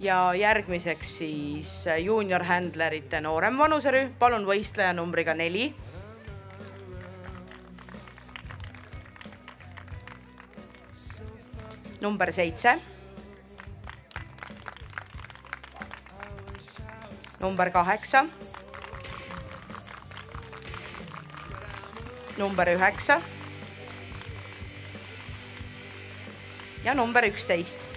ja järgmiseks siis juunior händlerite noorem vanuserühm, palun võistleja numbriga neli. number seitse. number kaheksa. number üheksa. ja number üksteist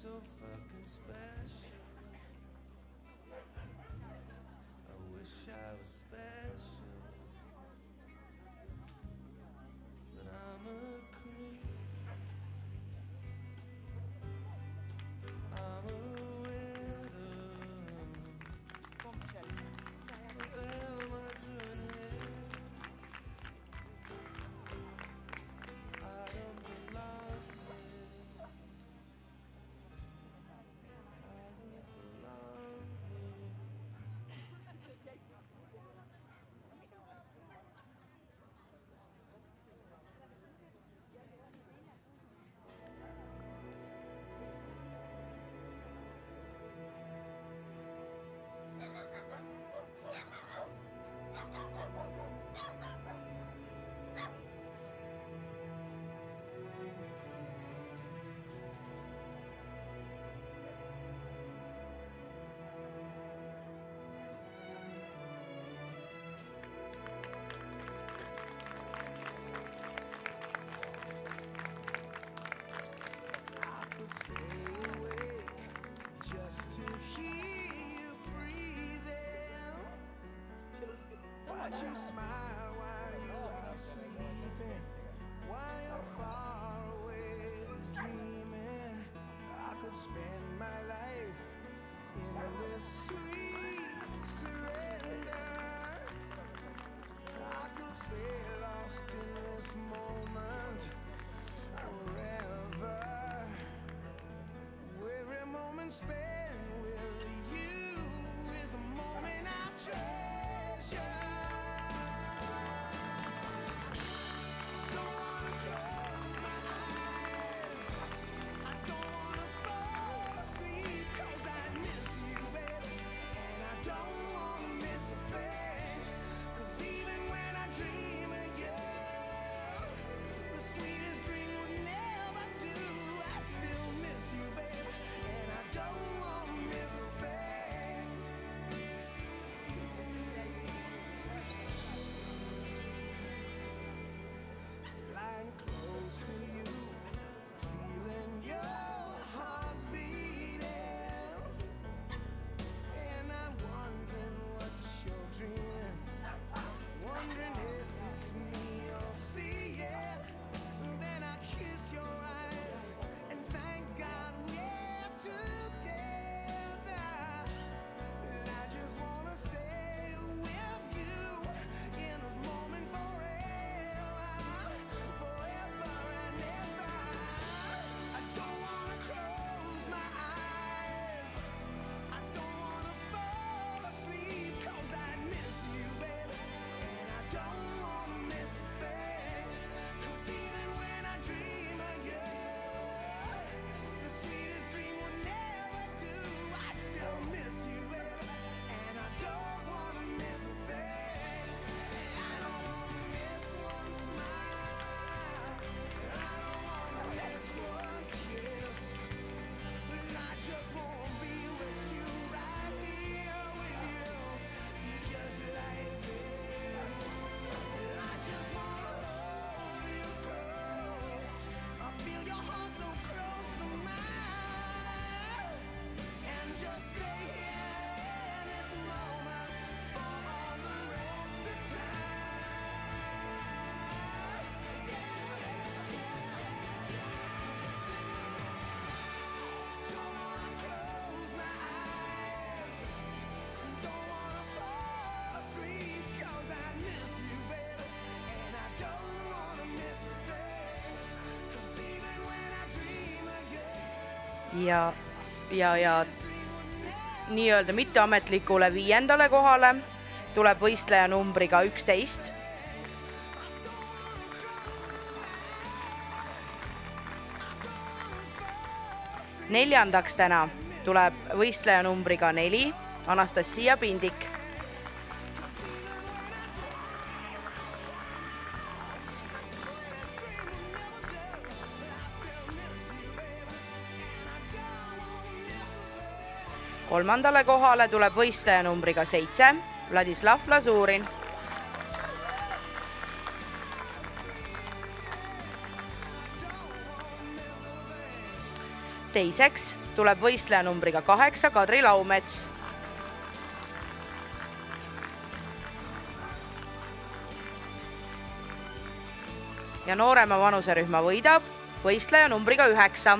so fucking special. I wish I was special. about you. Ja, ja, ja nii-öelda mitteametlikule viiendale kohale tuleb võistleja numbriga üksteist. neljandaks täna tuleb võistleja numbriga neli, Anastasia Pindik kolmandale kohale tuleb võistleja numbriga seitse, Vladislav Lazurin. teiseks tuleb võistleja numbriga kaheksa, Kadri Laumets. ja noorema vanuserühma võidab võistleja numbriga üheksa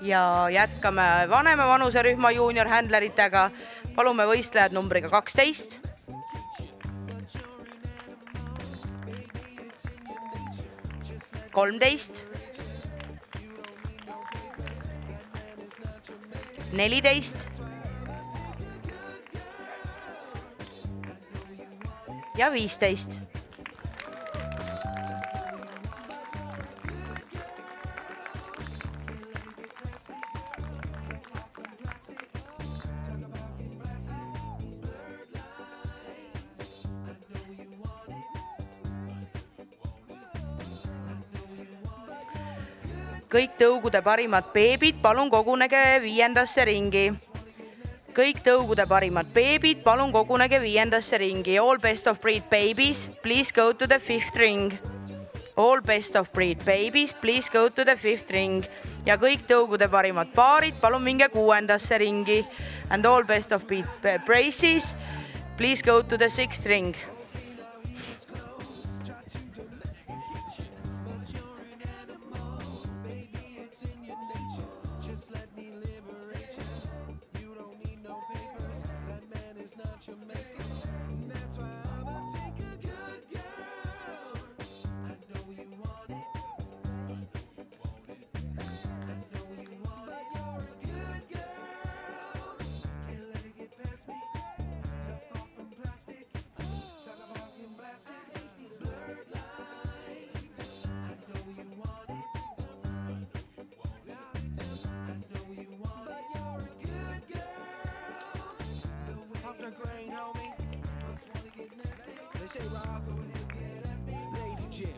ja jätkame vanema vanuserühma juuniorhändleritega. palume võistlejad numbriga kaksteist. kolmteist. neliteist. ja viisteist kõik tõugude parimad beebid, palun kogunege viiendasse ringi. kõik tõugude parimad beebid, palun kogunege viiendasse ringi. All best of breed babies, please go to the fifth ring. All best of breed babies, please go to the fifth ring. ja kõik tõugude parimad paarid, palun minge kuuendasse ringi. And all best of breed braces, please go to the sixth ring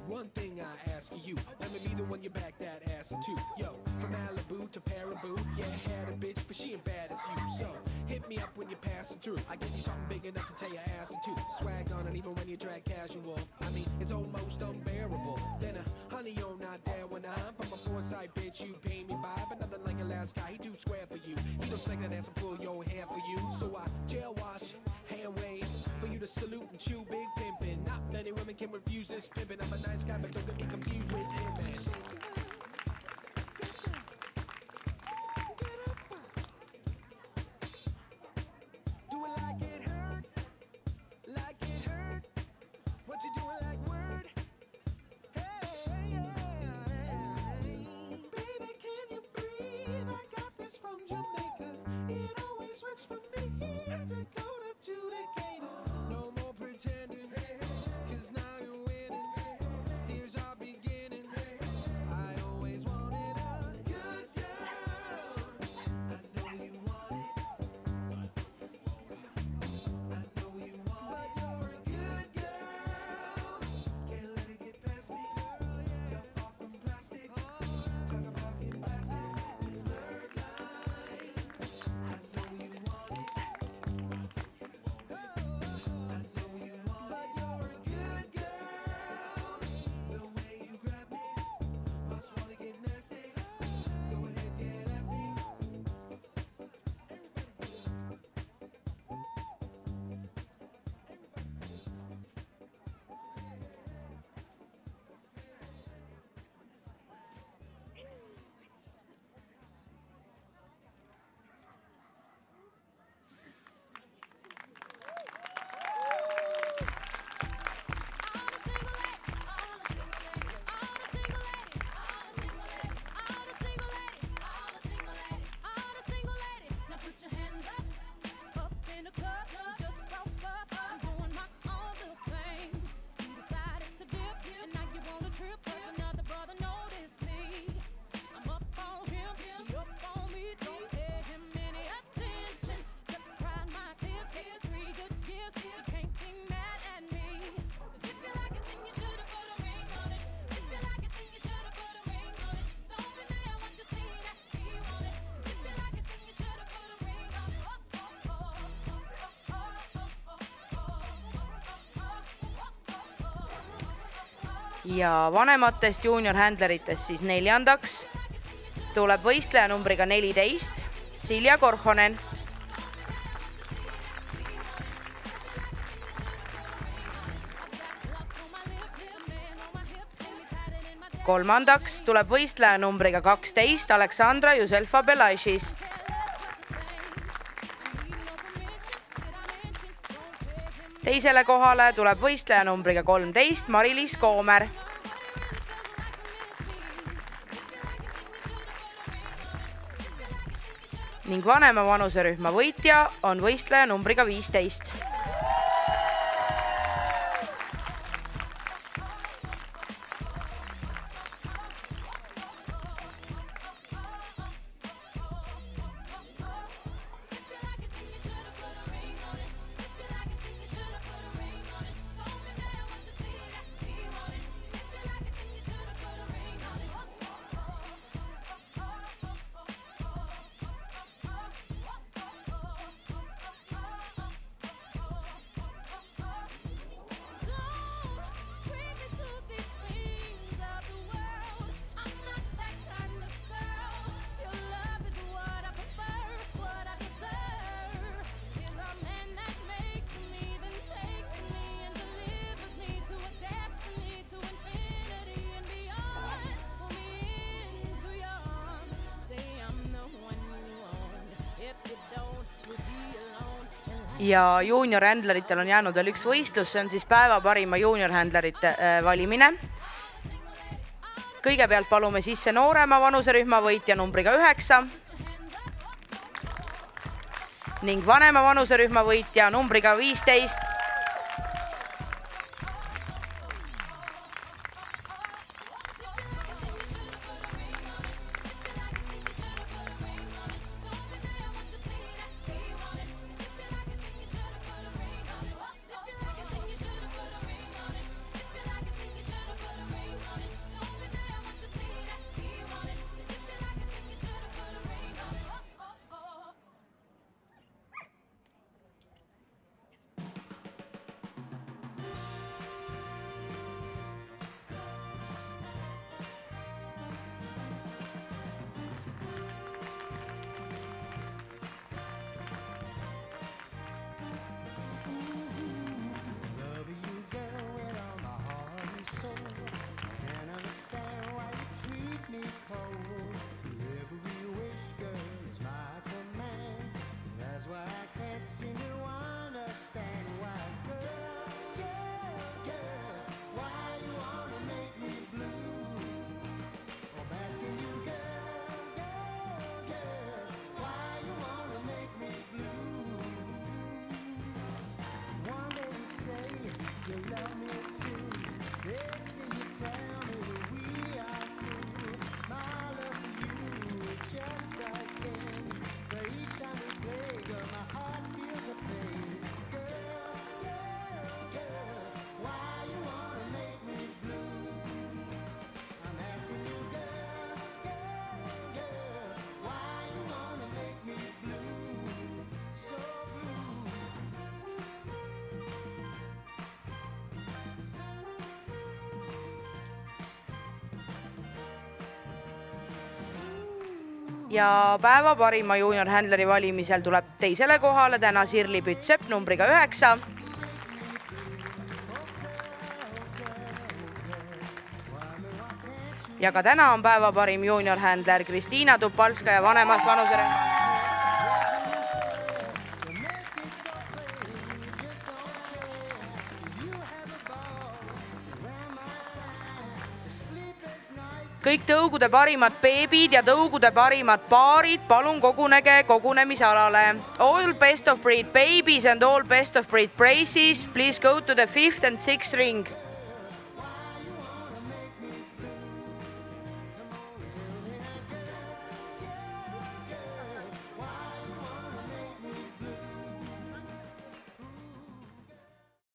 One thing I ask you. Let me be the one you back that ass to. Yo, from Malibu to Paribu, yeah, had a bitch, but she ain't bad as you. So, hit me up when you're passing through. I give you something big enough to tell your ass to. Swag on it even when you drag casual. I mean, it's almost unbearable. Then a honey, you're not there when I'm from a foresight, bitch. You pay me by, but nothing like a last guy. He too square for you. He don't smack that ass and pull your hair for you. So I jail wash, hand wave for you to salute and chew big pimpin'. Can refuse this pimpin'. I'm a nice guy, but don't get me confused with him, man. Ja vanematest juunior händleritest siis neljandaks tuleb võistleja numbriga neliteist, Silja Korhonen. kolmandaks tuleb võistleja numbriga kaksteist, Aleksandra Juzelfa Belašis. Teisele kohale tuleb võistleja numbriga kolmteist, Mari-Liis Koomer ning vanema vanuserühma võitja on võistleja numbriga viisteist. Ja juuniorhändleritel on jäänud veel üks võistlus, see on siis päeva parima juuniorhändlerite äh, valimine. kõigepealt palume sisse noorema vanuserühma võitja numbriga üheksa ning vanema vanuserühma võitja numbriga viisteist ja päeva parima juuniorhändleri valimisel tuleb teisele kohale täna Sirli Pütsepp numbriga üheksa. ja ka täna on päeva parim juuniorhändler Kristiina Tupalskaja vanemas vanuserühmas. Kõik tõugude parimad beebid ja tõugude parimad paarid, palun kogunege kogunemisalale. All best of breed babies and all best of breed braces, please go to the fifth and sixth ring